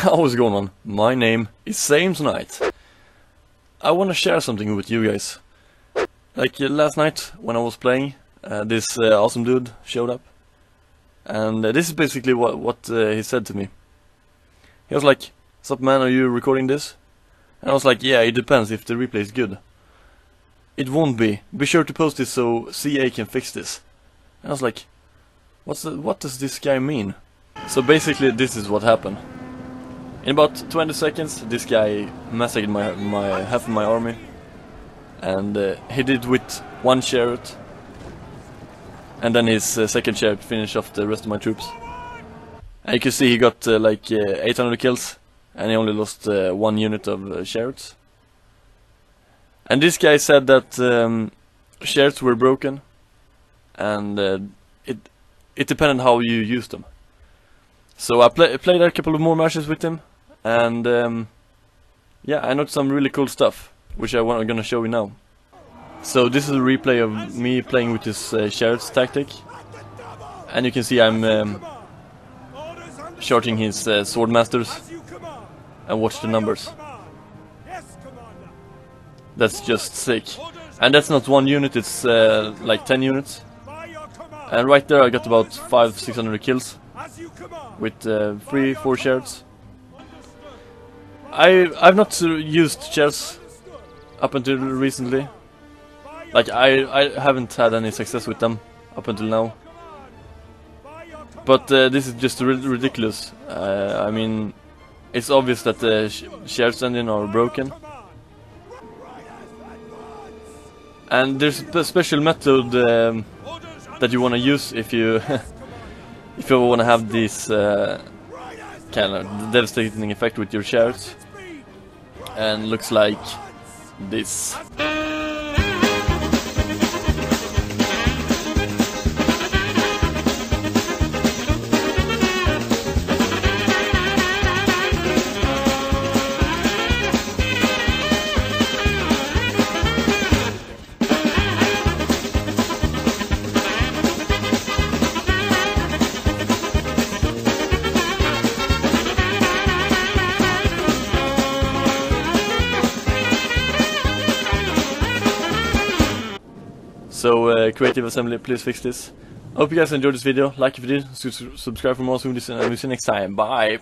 How's it going on? My name is Samesonite. I wanna share something with you guys. Like uh, last night when I was playing, uh, this uh, awesome dude showed up. And uh, this is basically what, what uh, he said to me. He was like, Sup man, are you recording this? And I was like, yeah, it depends if the replay is good. It won't be. Be sure to post this so CA can fix this. And I was like, what's the, what does this guy mean? So basically this is what happened. In about 20 seconds this guy massacred my, my half of my army. And uh, he did with one chariot. And then his uh, second chariot finished off the rest of my troops. And you can see he got uh, like uh, 800 kills. And he only lost uh, one unit of uh, chariots. And this guy said that um, chariots were broken. And it it depended how you used them. So I play, played a couple of more matches with him, and um, yeah, I noticed some really cool stuff, which I want, I'm gonna show you now. So this is a replay of me playing with this uh, Chariots tactic, and you can see I'm um, shorting his uh, sword masters, and watch the numbers. That's just sick. And that's not one unit, it's uh, like 10 units. And right there I got about 5-600 kills with uh, three, four chariots. I I've not used chariots up until recently. Like I I haven't had any success with them up until now. But uh, this is just ri ridiculous. Uh, I mean, it's obvious that the sh chariots engine are broken. And there's a special method um, that you want to use if you if you want to have this uh, kind of devastating effect with your chariots and looks like this So uh, Creative Assembly, please fix this. I hope you guys enjoyed this video. Like if you did, subscribe for more soon. And we'll see you next time. Bye.